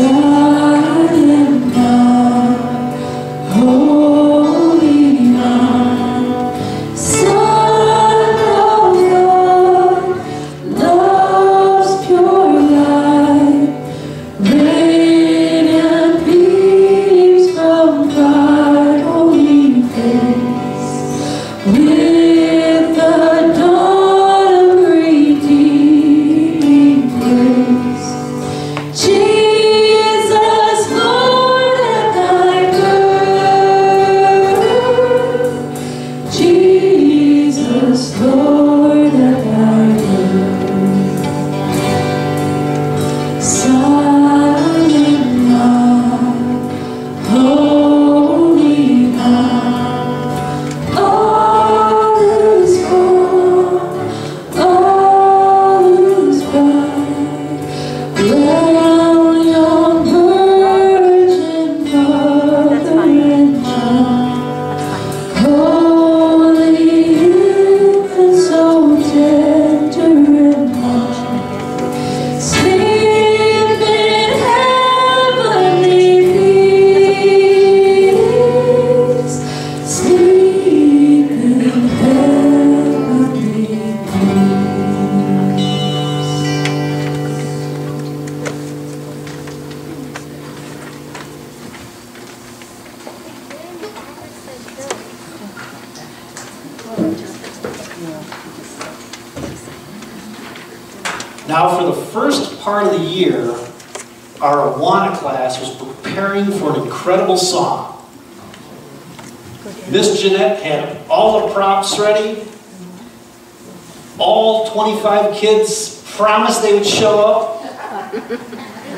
Silent Now, for the first part of the year, our Awana class was preparing for an incredible song. Miss Jeanette had all the props ready. All 25 kids promised they would show up.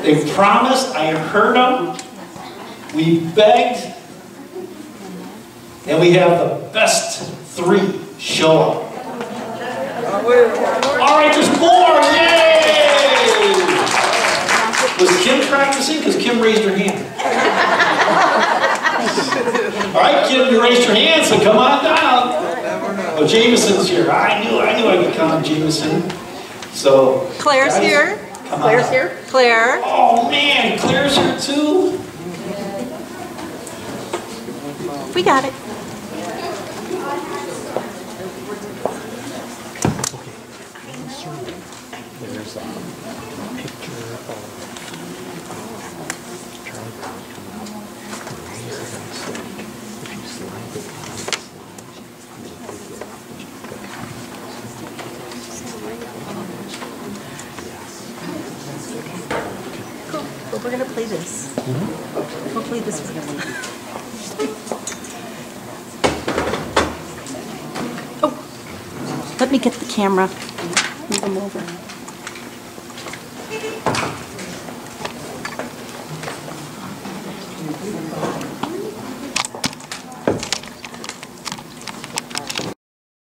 They promised, I heard them. We begged. And we have the best three show up. All right, there's more, yay! Kim practicing? Because Kim raised her hand. All right, Kim, you raised your hand, so come on down. Oh, Jameson's here. I knew, I knew I could count on Jameson. So. Claire's guys, here. Come on. Claire's here. Claire. Oh, man, Claire's here too? We got it. There's a picture of Charlie Brown coming up. Raise it on stage. If you slide it on the stage, you'll pick it up. We're gonna play this. Mm-hmm. We'll play this one. Oh, let me get the camera. Move them over.